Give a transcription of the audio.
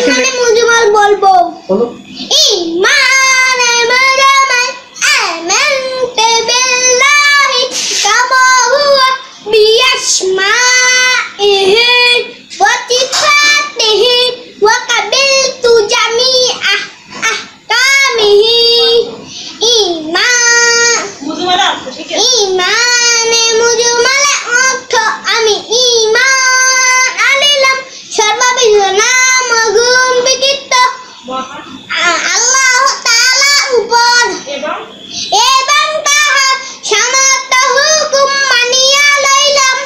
মানে মুজমাল বলব। বলো। ইমান মুজমাল আমানতু বিল্লাহি কামা হুয়া বিয়াসমাইহি ওয়া তিফাতিহি ওয়া আহ জামিআ আহকামিহি ইমান মুজমাল ইমান আল্লাহ তাআলা উপর। এবং? এবং তাহার সমস্ত হুকুম মানিয়া লইলাম।